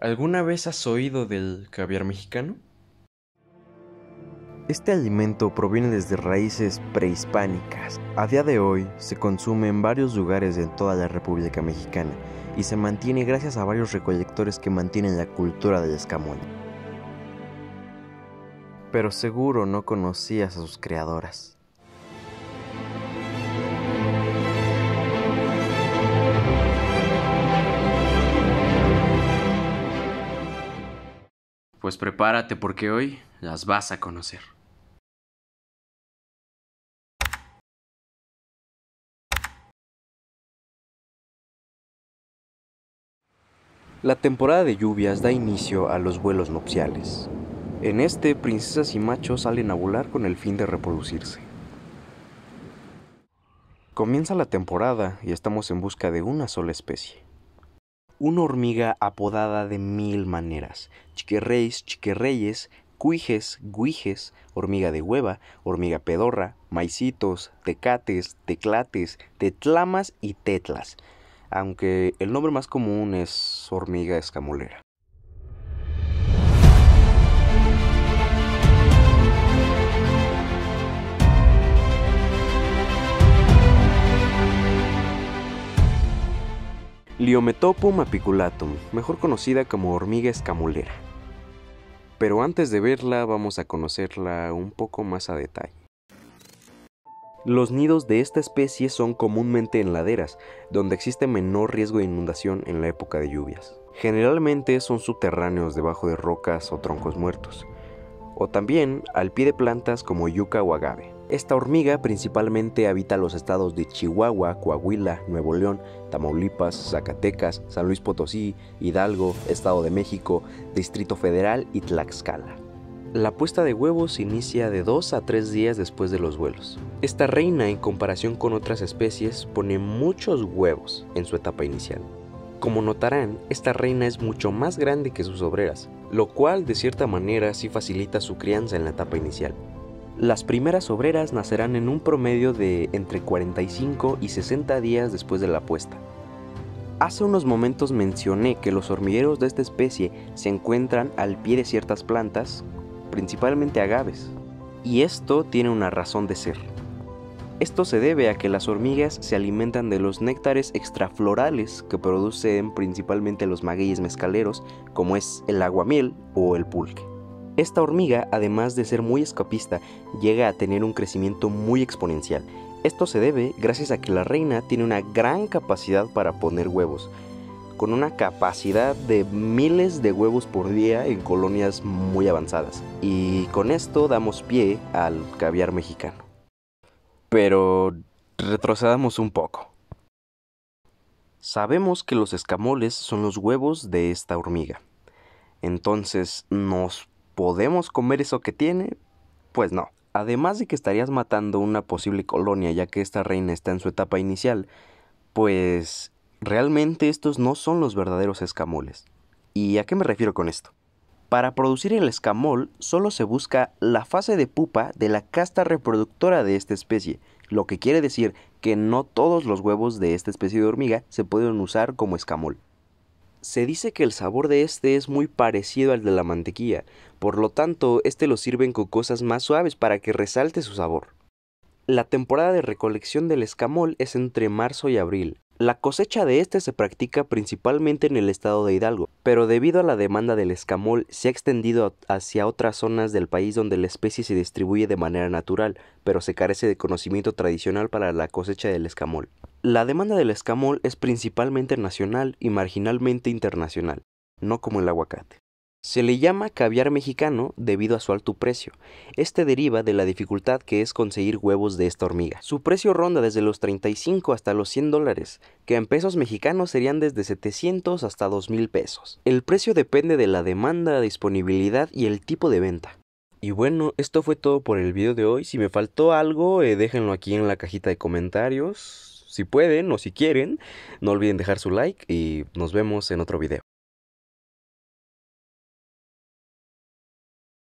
¿Alguna vez has oído del caviar mexicano? Este alimento proviene desde raíces prehispánicas. A día de hoy se consume en varios lugares en toda la República Mexicana y se mantiene gracias a varios recolectores que mantienen la cultura del escamoy. Pero seguro no conocías a sus creadoras. Pues prepárate porque hoy las vas a conocer. La temporada de lluvias da inicio a los vuelos nupciales. En este, princesas y machos salen a volar con el fin de reproducirse. Comienza la temporada y estamos en busca de una sola especie. Una hormiga apodada de mil maneras. Chiquerreis, chiquerreyes, cuijes, guijes, hormiga de hueva, hormiga pedorra, maicitos, tecates, teclates, tetlamas y tetlas, aunque el nombre más común es hormiga escamolera. Liometopum apiculatum, mejor conocida como hormiga escamolera. Pero antes de verla vamos a conocerla un poco más a detalle. Los nidos de esta especie son comúnmente en laderas, donde existe menor riesgo de inundación en la época de lluvias. Generalmente son subterráneos debajo de rocas o troncos muertos, o también al pie de plantas como yuca o agave. Esta hormiga principalmente habita los estados de Chihuahua, Coahuila, Nuevo León, Tamaulipas, Zacatecas, San Luis Potosí, Hidalgo, Estado de México, Distrito Federal y Tlaxcala. La puesta de huevos inicia de 2 a 3 días después de los vuelos. Esta reina, en comparación con otras especies, pone muchos huevos en su etapa inicial. Como notarán, esta reina es mucho más grande que sus obreras, lo cual de cierta manera sí facilita su crianza en la etapa inicial. Las primeras obreras nacerán en un promedio de entre 45 y 60 días después de la puesta. Hace unos momentos mencioné que los hormigueros de esta especie se encuentran al pie de ciertas plantas, principalmente agaves, y esto tiene una razón de ser. Esto se debe a que las hormigas se alimentan de los néctares extraflorales que producen principalmente los magueyes mezcaleros, como es el aguamiel o el pulque. Esta hormiga, además de ser muy escapista, llega a tener un crecimiento muy exponencial. Esto se debe gracias a que la reina tiene una gran capacidad para poner huevos, con una capacidad de miles de huevos por día en colonias muy avanzadas. Y con esto damos pie al caviar mexicano. Pero retrocedamos un poco. Sabemos que los escamoles son los huevos de esta hormiga. Entonces, ¿nos ¿Podemos comer eso que tiene? Pues no. Además de que estarías matando una posible colonia ya que esta reina está en su etapa inicial, pues realmente estos no son los verdaderos escamoles. ¿Y a qué me refiero con esto? Para producir el escamol solo se busca la fase de pupa de la casta reproductora de esta especie, lo que quiere decir que no todos los huevos de esta especie de hormiga se pueden usar como escamol. Se dice que el sabor de este es muy parecido al de la mantequilla, por lo tanto, este lo sirven con cosas más suaves para que resalte su sabor. La temporada de recolección del escamol es entre marzo y abril. La cosecha de este se practica principalmente en el estado de Hidalgo, pero debido a la demanda del escamol se ha extendido hacia otras zonas del país donde la especie se distribuye de manera natural, pero se carece de conocimiento tradicional para la cosecha del escamol. La demanda del escamol es principalmente nacional y marginalmente internacional, no como el aguacate. Se le llama caviar mexicano debido a su alto precio. Este deriva de la dificultad que es conseguir huevos de esta hormiga. Su precio ronda desde los 35 hasta los 100 dólares, que en pesos mexicanos serían desde 700 hasta 2000 pesos. El precio depende de la demanda, disponibilidad y el tipo de venta. Y bueno, esto fue todo por el video de hoy. Si me faltó algo, eh, déjenlo aquí en la cajita de comentarios si pueden o si quieren, no olviden dejar su like y nos vemos en otro video.